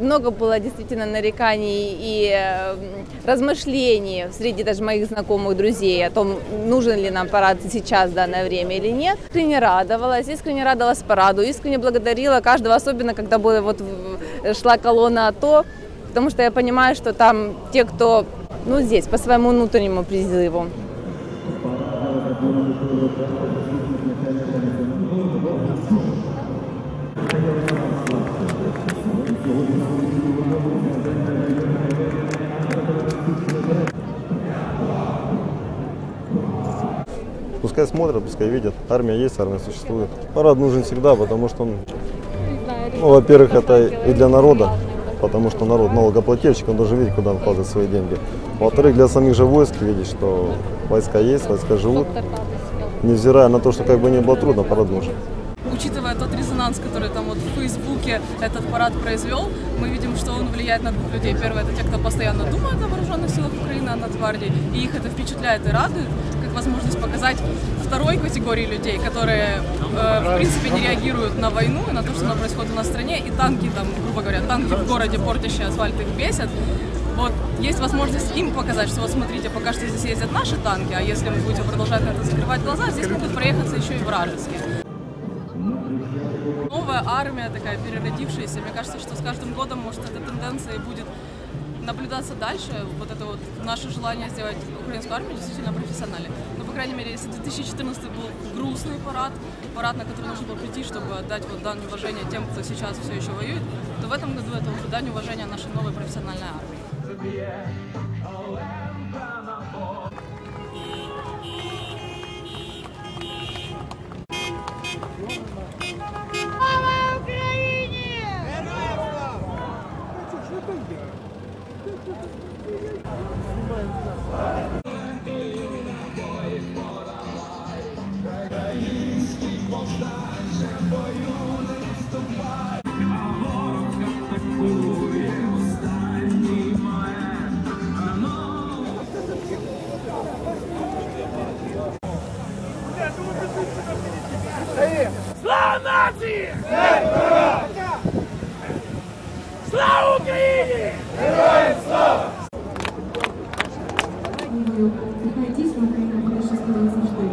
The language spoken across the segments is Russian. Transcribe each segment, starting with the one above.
Много было действительно нареканий и э, размышлений среди даже моих знакомых друзей о том, нужен ли нам парад сейчас, в данное время или нет. Искренне радовалась, искренне радовалась параду, искренне благодарила каждого, особенно когда была вот в- шла колонна АТО, потому что я понимаю, что там те, кто ну, здесь по своему внутреннему призыву. Пускай смотрят, пускай видят. Армия есть, армия существует. Парад нужен всегда, потому что он, ну, во-первых, это и для народа, потому что народ налогоплательщик, он должен видеть, куда он вкладывает свои деньги. Во-вторых, для самих же войск видеть, что войска есть, войска живут. Невзирая на то, что как бы не было трудно, парад нужен. Учитывая тот резонанс, который там вот в Фейсбуке этот парад произвел, мы видим, что он влияет на двух людей. Первое, это те, кто постоянно думает о вооруженных силах Украины, о Нацгвардии, и их это впечатляет и радует, возможность показать второй категории людей, которые, э, в принципе, не реагируют на войну и на то, что там происходит у нас в стране, и танки там, грубо говоря, танки в городе, портящие асфальт, их бесят. Вот есть возможность им показать, что вот смотрите, пока что здесь ездят наши танки, а если вы будете продолжать на это закрывать глаза, здесь могут проехаться еще и вражеские новая армия такая переродившаяся. Мне кажется, что с каждым годом, может, эта тенденция и будет наблюдаться дальше. Вот это вот наше желание сделать украинскую армию действительно профессиональной. Ну, по крайней мере, если 2014 был грустный парад, парад, на который нужно было прийти, чтобы отдать вот дань уважения тем, кто сейчас все еще воюет, то в этом году это уже дань уважения нашей новой профессиональной армии. Слава нації! Слава Україні! Нехай дійсно Україна буде щаслива завжди.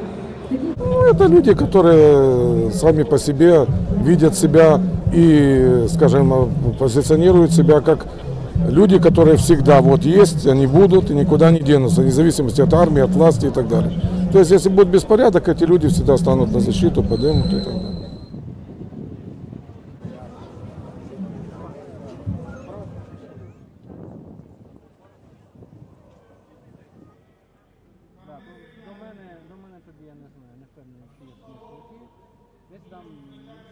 Такі Ну, это люди, которые сами по себе видят себя и, скажем, позиционируют себя как люди, которые всегда вот есть, они будут и никуда не денутся, вне зависимости от армии, от власти и так далее. То есть, если будет беспорядок, эти люди всегда станут на защиту, поднимут и так далее. Я не знаю, не впевнений, чи є смисл йти. Десь там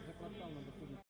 за квартал на доходить